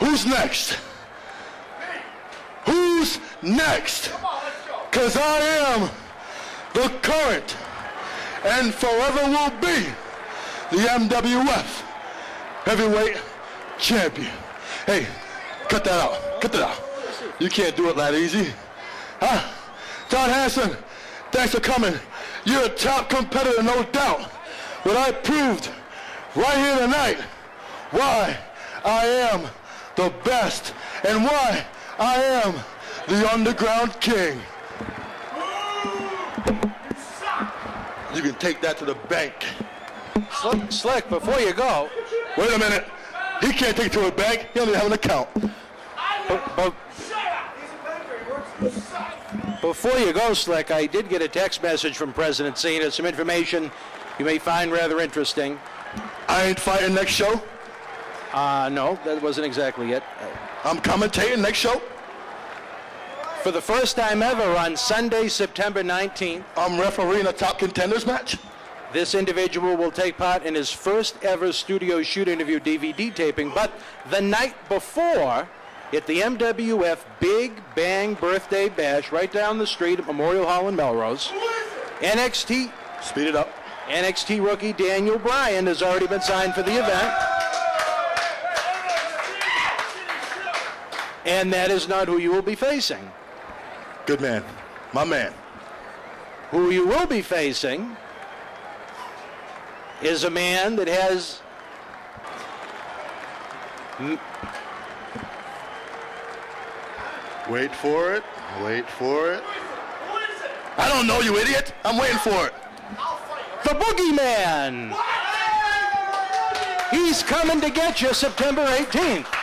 Who's next? Who's next? Because I am the current and forever will be the MWF heavyweight champion. Hey, cut that out. Cut that out. You can't do it that easy. Huh? John Hanson, thanks for coming. You're a top competitor, no doubt. But I proved right here tonight why I am the best and why I am the underground king. You can take that to the bank. Slyck, Slyck, before you go, Wait a minute. He can't take it to a bank. He only have an account. but, but before you go, Slyck, I did get a text message from President Cena, some information you may find rather interesting. I ain't fighting next show. Uh, no, that wasn't exactly it. I'm commentating next show. For the first time ever on Sunday, September 19th, I'm refereeing a top contenders match. this individual will take part in his first ever studio shoot interview DVD taping. But the night before, at the MWF Big Bang Birthday Bash right down the street at Memorial Hall in Melrose, NXT Speed it up. NXT rookie Daniel Bryan has already been signed for the event. And that is not who you will be facing. Good man. My man. Who you will be facing is a man that has Wait for it. Wait for it. I don't know, you idiot. I'm waiting for it. the Boogeyman. He's coming to get you September 18th.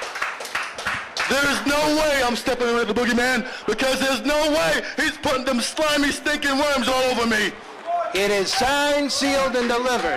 There's no way I'm stepping in with the boogeyman because there's no way he's putting them slimy, stinking worms all over me. It is signed, sealed, and delivered.